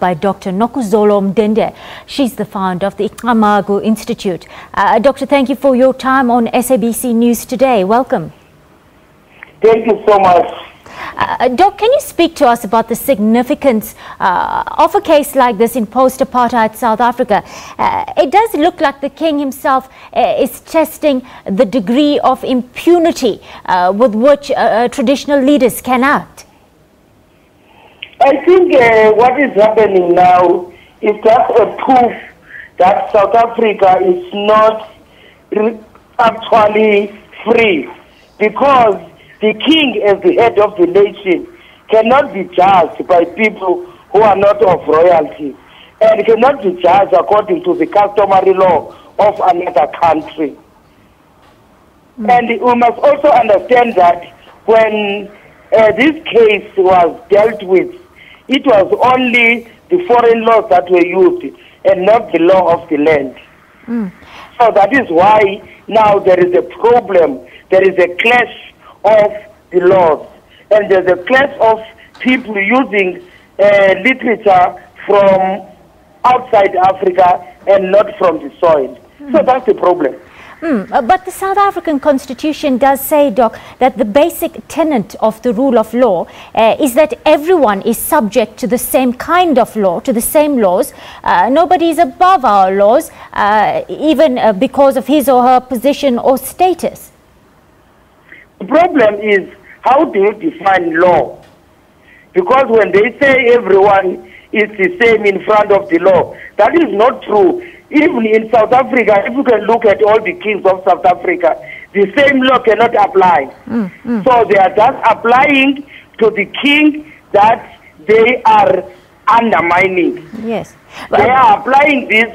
by Dr. Nokuzola Mndende. She's the founder of the Icamagu Institute. Uh, doctor, thank you for your time on SABC News today. Welcome. Thank you so much. Uh, Doc, can you speak to us about the significance uh, of a case like this in post-apartheid South Africa? Uh, it does look like the king himself uh, is testing the degree of impunity uh, with which uh, traditional leaders can act. I think what is happening now is just a proof that South Africa is not actually free because the king as the head of the nation cannot be judged by people who are not of royalty and cannot be judged according to the customary law of another country. Mm. And we must also understand that when uh, this case was dealt with, it was only the foreign laws that were used and not the law of the land. Mm. So that is why now there is a problem, there is a clash of the laws. And there's a clash of people using uh, literature from outside Africa and not from the soil. Mm. So that's the problem. Mm, but the South African constitution does say, Doc, that the basic tenet of the rule of law uh, is that everyone is subject to the same kind of law, to the same laws. Uh, nobody is above our laws, uh, even uh, because of his or her position or status. The problem is how do you define law? Because when they say everyone is the same in front of the law, that is not true. Even in South Africa, if you can look at all the kings of South Africa, the same law cannot apply. Mm, mm. So they are just applying to the king that they are undermining. Yes. They are applying this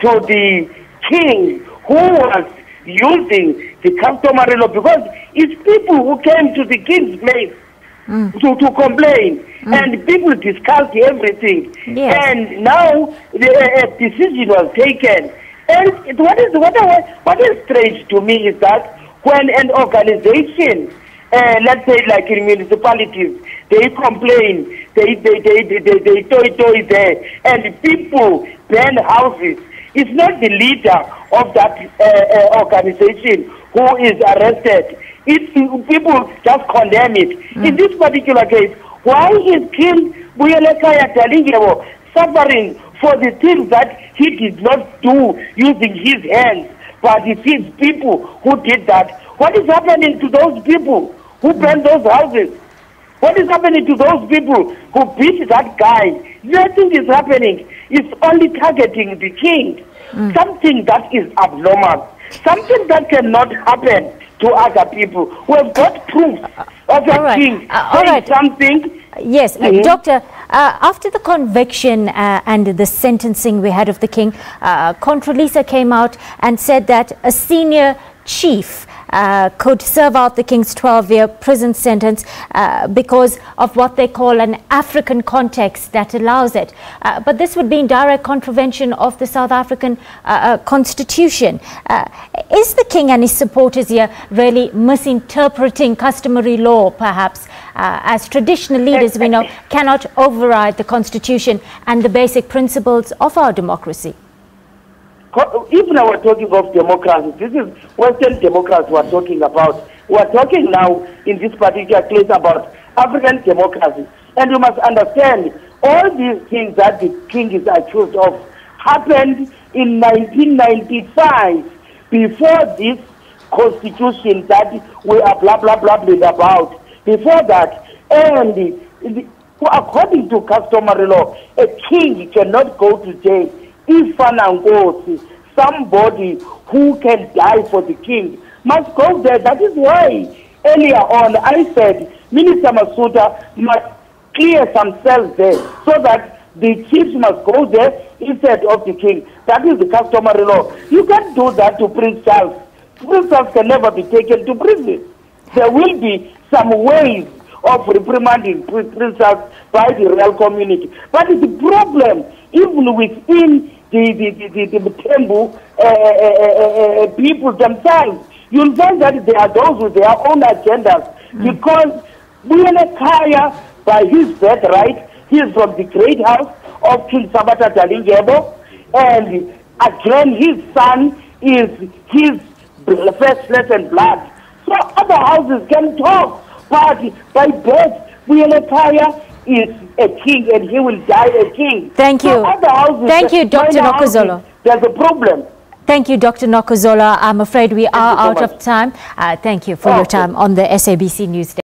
to the king who was using the customary law because it's people who came to the king's place mm. to, to complain mm. and people discussed everything yes. and now the uh, decision was taken and what is what, what is strange to me is that when an organization uh, let's say like in municipalities, they complain, they they they they they, they toy toy there, and people burn houses. It's not the leader of that uh, uh, organization who is arrested. It's people just condemn it. Mm. In this particular case, why is King Buyelekhaya Dalindyebo suffering for the things that he did not do using his hands, but it is people who did that. What is happening to those people who burned those houses? What is happening to those people who beat that guy? Nothing is happening. It's only targeting the king. Mm. Something that is abnormal. Something that cannot happen to other people. We've got proof of a right. king uh, saying right. something. Yes, mm -hmm. Doctor, uh, after the conviction uh, and the sentencing we had of the king, uh, Contralesa came out and said that a senior chief uh, could serve out the king's 12-year prison sentence uh, because of what they call an African context that allows it. Uh, but this would be in direct contravention of the South African uh, uh, constitution. Uh, is the king and his supporters here really misinterpreting customary law, perhaps, as traditional leaders we know cannot override the constitution and the basic principles of our democracy? Even we're talking of democracy, this is Western democracy we're talking about. We're talking now in this particular case about African democracy. And you must understand, all these things that the king is accused of happened in 1995 before this constitution that we are blah, blah, blah, blah about. Before that, and according to customary law, a king cannot go to jail ifana nkosi somebody who can die for the king. Must go there that is why earlier on i said minister Masutha must clear some cells there so that the chiefs must go there instead of the king. That is the customary law. You can't do that to prince charles. Prince charles can never be taken to prison. There will be some ways of reprimanding Prince Charles by the real community. But the problem, even within the, the, the, the, the Thembu uh, uh, people themselves. You'll find that they are those with their own agendas mm. because Buyelekhaya, by his birthright, he is from the great house of King Sabata Dalindyebo. And again, his son is his first flesh and blood. So other houses can talk, but by birth, Buyelekhaya is a king and he will die a king. Thank you. houses, Thank you, Dr. Nokuzola. There's a problem. Thank you, Dr. Nokuzola. I'm afraid we are you so out much. of time. Uh, thank you for your time on the SABC News.